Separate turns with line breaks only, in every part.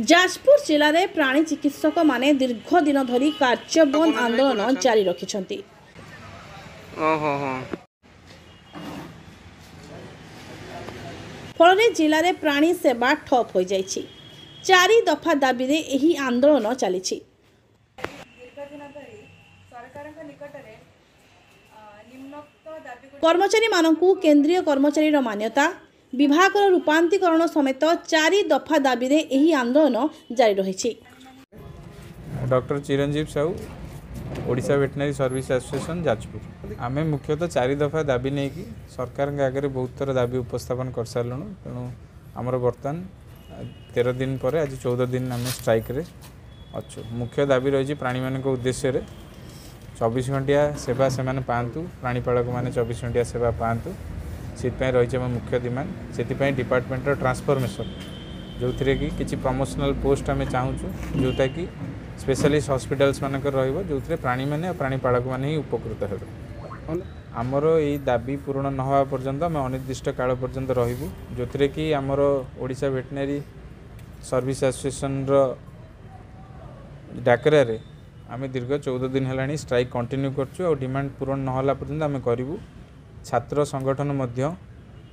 ଯାଜପୁର ଜିଲ୍ଲାରେ ପ୍ରାଣୀ ଚିକିତ୍ସକମାନେ ଦୀର୍ଘ ଦିନ ଧରି କାର୍ଯ୍ୟ ବନ୍ଦ ଆନ୍ଦୋଳନ ଜାରି ରଖିଛନ୍ତି
ଓହୋ ହୋ
ଫଳରେ ଜିଲ୍ଲାରେ ପ୍ରାଣୀ ସେବା ଠପ୍ ହୋଇଯାଇଛି। ଚାରି ଦଫା ଦାବିରେ ଏହି ଆନ୍ଦୋଳନ ଚାଲିଛି।
ଦୀର୍ଘଦିନ ଧରି ସରକାରଙ୍କ ନିକଟରେ ଅ, ନିମ୍ନୋକ୍ତ ଦାବିଗୁଡ଼ିକ
କର୍ମଚାରୀମାନଙ୍କୁ କେନ୍ଦ୍ରୀୟ କର୍ମଚାରୀର ମାନ୍ୟତା ବିଭାଗର ରୂପାନ୍ତରୀକରଣ ସମେତ ଚାରି ଦଫା ଦାବିରେ ଏହି ଆନ୍ଦୋଳନ ଜାରି ରହିଛି
doctor Chiranjeeb Sahu Odisha veterinary service association Jajpur ଆମେ ମୁଖ୍ୟତଃ ଚାରି ଦଫା ଦାବି ନେଇକି ସରକାରଙ୍କ ଆଗରେ ବହୁତ ଥର ଦାବି ଉପସ୍ଥାପନ କରିସାରିଲୁଣୁ ତେଣୁ ଆମର ବର୍ତ୍ତମାନ ତେର ଦିନ ପରେ ଆଜି ଚଉଦ ଦିନ ଆମେ ଷ୍ଟ୍ରାଇକ୍ରେ ଅଛୁ। ମୁଖ୍ୟ ଦାବି ରହିଛି ପ୍ରାଣୀମାନଙ୍କ ଉଦ୍ଦେଶ୍ୟରେ। ଚବିଶ ଘଣ୍ଟିଆ ସେବା ସେମାନେ ପାଆନ୍ତୁ। ପ୍ରାଣୀପାଳକମାନେ ଚବିଶ ଘଣ୍ଟିଆ ସେବା ପାଆନ୍ତୁ। ସେଥିପାଇଁ ରହିଛି ଆମ ମୁଖ୍ୟ ଡିମାଣ୍ଡ ସେଥିପାଇଁ ଡିପାର୍ଟମେଣ୍ଟର ଟ୍ରାନ୍ସଫର୍ମେସନ୍ ଯେଉଁଥିରେ କି କିଛି ପ୍ରମୋସନାଲ୍ ପୋଷ୍ଟ ଆମେ ଚାହୁଁଛୁ ଯେଉଁଟାକି ସ୍ପେଶାଲିଷ୍ଟ ହସ୍ପିଟାଲ୍ସ ମାନଙ୍କର ରହିବ ଯେଉଁଥିରେ ପ୍ରାଣୀମାନେ ଆଉ ପ୍ରାଣୀପାଳକମାନେ ହିଁ ଉପକୃତ ହେବେ। ଆମର ଏଇ ଦାବି ପୂରଣ ନ ହେବା ପର୍ଯ୍ୟନ୍ତ ଆମେ ଅନିର୍ଦ୍ଦିଷ୍ଟ କାଳ ପର୍ଯ୍ୟନ୍ତ ରହିବୁ ଯେଉଁଥିରେ କି ଆମର ଓଡ଼ିଶା ଭେଟନାରୀ ସର୍ଭିସ ଆସୋସିଏସନ୍ର ଡାକରାରେ ଆମେ ଦୀର୍ଘ ଚଉଦ ଦିନ ହେଲାଣି ଷ୍ଟ୍ରାଇକ୍ କଣ୍ଟିନ୍ୟୁ କରୁଛୁ ଆଉ ଡିମାଣ୍ଡ ପୂରଣ ନ ହେଲା ପର୍ଯ୍ୟନ୍ତ ଆମେ କରିବୁ। ଛାତ୍ର ସଂଗଠନ ମଧ୍ୟ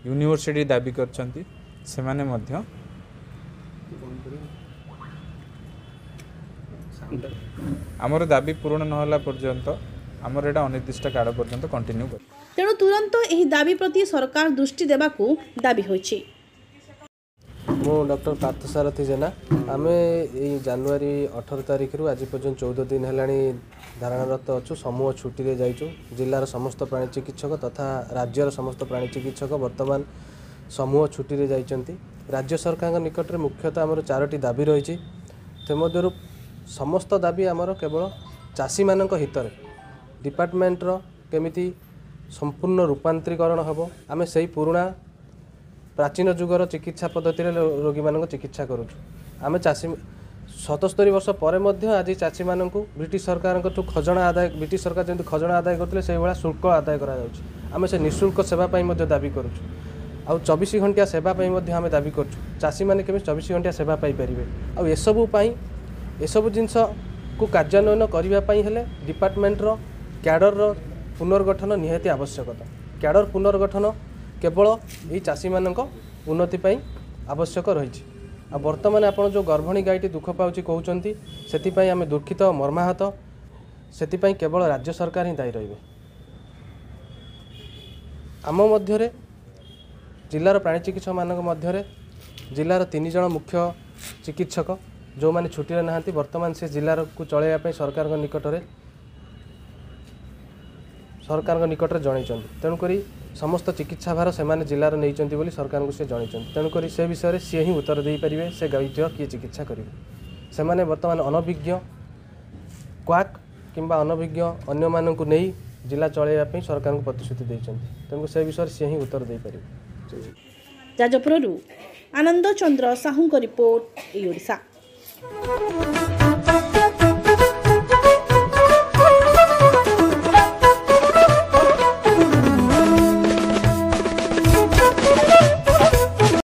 ୟୁନିଭର୍ସିଟି ଦାବି କରିଛନ୍ତି। ସେମାନେ ମଧ୍ୟ ଆମର ଦାବି ପୂରଣ ନ ହେଲା ପର୍ଯ୍ୟନ୍ତ ଆମର ଏଇଟା ଅନିର୍ଦ୍ଦିଷ୍ଟ କାଳ ପର୍ଯ୍ୟନ୍ତ କଣ୍ଟିନ୍ୟୁ କରିବୁ।
ତେଣୁ ତୁରନ୍ତ ଏହି ଦାବି ପ୍ରତି ସରକାର ଦୃଷ୍ଟି ଦେବାକୁ ଦାବି ହୋଇଛି।
ମୁଁ ଡକ୍ଟର ପାର୍ଥସାରଥୀ ଜେନା। ଆମେ ଏଇ ଜାନୁଆରୀ ଅଠର ତାରିଖରୁ ଆଜି ପର୍ଯ୍ୟନ୍ତ ଚଉଦ ଦିନ ହେଲାଣି ଧାରଣାରତ ଅଛୁ। ସମୂହ ଛୁଟିରେ ଯାଇଛୁ। ଜିଲ୍ଲାର ସମସ୍ତ ପ୍ରାଣୀ ଚିକିତ୍ସକ ତଥା ରାଜ୍ୟର ସମସ୍ତ ପ୍ରାଣୀ ଚିକିତ୍ସକ ବର୍ତ୍ତମାନ ସମୂହ ଛୁଟିରେ ଯାଇଛନ୍ତି। ରାଜ୍ୟ ସରକାରଙ୍କ ନିକଟରେ ମୁଖ୍ୟତଃ ଆମର ଚାରୋଟି ଦାବି ରହିଛି। ସେଥିମଧ୍ୟରୁ ସମସ୍ତ ଦାବି ଆମର କେବଳ ଚାଷୀମାନଙ୍କ ହିତରେ। ଡିପାର୍ଟମେଣ୍ଟର କେମିତି ସମ୍ପୂର୍ଣ୍ଣ ରୂପାନ୍ତରୀକରଣ ହେବ ଆମେ ସେଇ ପୁରୁଣା ପ୍ରାଚୀନ ଯୁଗର ଚିକିତ୍ସା ପଦ୍ଧତିରେ ରୋଗୀମାନଙ୍କ ଚିକିତ୍ସା କରୁଛୁ। ଆମେ ଚାଷୀ ସତସ୍ତରୀ ବର୍ଷ ପରେ ମଧ୍ୟ ଆଜି ଚାଷୀମାନଙ୍କୁ ବ୍ରିଟିଶ ସରକାରଙ୍କଠୁ ଖଜଣା ଆଦାୟ ବ୍ରିଟିଶ ସରକାର ଯେମିତି ଖଜଣା ଆଦାୟ କରୁଥିଲେ ସେଇଭଳିଆ ଶୁଳ୍କ ଆଦାୟ କରାଯାଉଛି। ଆମେ ସେ ନିଃଶୁଳ୍କ ସେବା ପାଇଁ ମଧ୍ୟ ଦାବି କରୁଛୁ। ଆଉ ଚବିଶ ଘଣ୍ଟିଆ ସେବା ପାଇଁ ମଧ୍ୟ ଆମେ ଦାବି କରୁଛୁ। ଚାଷୀମାନେ କେମିତି ଚବିଶ ଘଣ୍ଟିଆ ସେବା ପାଇପାରିବେ? ଆଉ ଏସବୁ ପାଇଁ ଏସବୁ ଜିନିଷକୁ କାର୍ଯ୍ୟାନ୍ୱୟନ କରିବା ପାଇଁ ହେଲେ ଡିପାର୍ଟମେଣ୍ଟର କ୍ୟାଡ଼ରର ପୁନର୍ଗଠନ ନିହାତି ଆବଶ୍ୟକତା। କ୍ୟାଡ଼ର ପୁନର୍ଗଠନ କେବଳ ଏଇ ଚାଷୀମାନଙ୍କ ଉନ୍ନତି ପାଇଁ ଆବଶ୍ୟକ ରହିଛି। ଆଉ ବର୍ତ୍ତମାନ ଆପଣ ଯେଉଁ ଗର୍ଭଣୀ ଗାଈଟି ଦୁଃଖ ପାଉଛି କହୁଛନ୍ତି ସେଥିପାଇଁ ଆମେ ଦୁଃଖିତ ମର୍ମାହତ ସେଥିପାଇଁ କେବଳ ରାଜ୍ୟ ସରକାର ହିଁ ଦାୟୀ ରହିବେ। ଆମ ମଧ୍ୟରେ ଜିଲ୍ଲାର ପ୍ରାଣୀ ଚିକିତ୍ସକମାନଙ୍କ ମଧ୍ୟରେ ଜିଲ୍ଲାର ତିନି ଜଣ ମୁଖ୍ୟ ଚିକିତ୍ସକ ଯେଉଁମାନେ ଛୁଟିରେ ନାହାନ୍ତି ବର୍ତ୍ତମାନ ସେ ଜିଲ୍ଲାକୁ ଚଳାଇବା ପାଇଁ ସରକାରଙ୍କ ନିକଟରେ ସରକାରଙ୍କ ନିକଟରେ ଜଣାଇଛନ୍ତି। ତେଣୁକରି ସମସ୍ତ ଚିକିତ୍ସା ଭାର ସେମାନେ ଜିଲ୍ଲାର ନେଇଛନ୍ତି ବୋଲି ସରକାରଙ୍କୁ ସେ ଜଣାଇଛନ୍ତି। ତେଣୁକରି ସେ ବିଷୟରେ ସିଏ ହିଁ ଉତ୍ତର ଦେଇପାରିବେ ସେ ଗାଈଟିର କିଏ ଚିକିତ୍ସା କରିବେ। ସେମାନେ ବର୍ତ୍ତମାନ ଅନଭିଜ୍ଞ କ୍ୱାକ୍ କିମ୍ବା ଅନଭିଜ୍ଞ ଅନ୍ୟମାନଙ୍କୁ ନେଇ ଜିଲ୍ଲା ଚଳାଇବା ପାଇଁ ସରକାରଙ୍କୁ ପ୍ରତିଶ୍ରୁତି ଦେଇଛନ୍ତି। ତେଣୁ ସେ ବିଷୟରେ ସିଏ ହିଁ ଉତ୍ତର ଦେଇପାରିବେ।
ଯାଜପୁରରୁ ଆନନ୍ଦ ଚନ୍ଦ୍ର ସାହୁଙ୍କ ରିପୋର୍ଟ ଓଡ଼ିଶା।